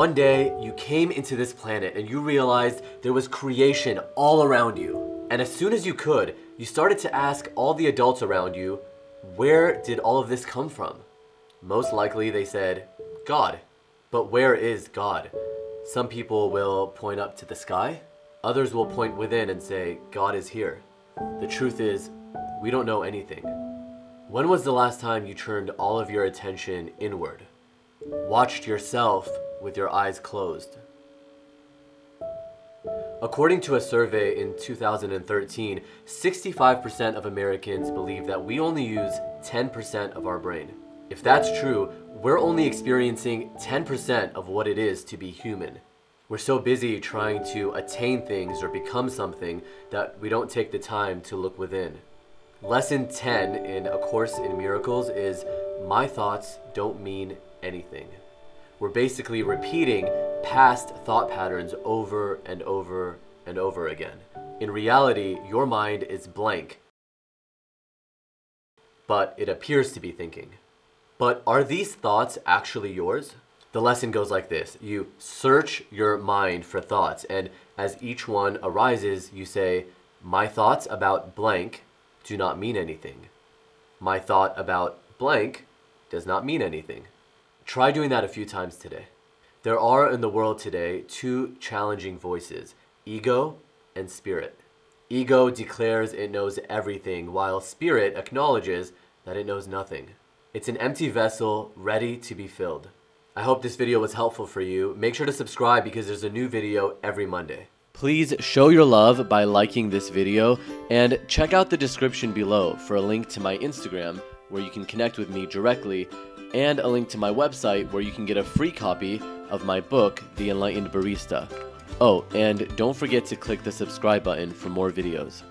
One day, you came into this planet and you realized there was creation all around you. And as soon as you could, you started to ask all the adults around you, where did all of this come from? Most likely they said, God. But where is God? Some people will point up to the sky. Others will point within and say, God is here. The truth is, we don't know anything. When was the last time you turned all of your attention inward? Watched yourself with your eyes closed. According to a survey in 2013, 65% of Americans believe that we only use 10% of our brain. If that's true, we're only experiencing 10% of what it is to be human. We're so busy trying to attain things or become something that we don't take the time to look within. Lesson 10 in A Course in Miracles is My thoughts don't mean anything we're basically repeating past thought patterns over and over and over again. In reality, your mind is blank, but it appears to be thinking. But are these thoughts actually yours? The lesson goes like this You search your mind for thoughts, and as each one arises, you say, My thoughts about blank do not mean anything. My thought about blank does not mean anything. Try doing that a few times today. There are in the world today two challenging voices ego and spirit. Ego declares it knows everything, while spirit acknowledges that it knows nothing. It's an empty vessel ready to be filled. I hope this video was helpful for you. Make sure to subscribe because there's a new video every Monday. Please show your love by liking this video and check out the description below for a link to my Instagram where you can connect with me directly and a link to my website where you can get a free copy of my book, The Enlightened Barista. Oh, and don't forget to click the subscribe button for more videos.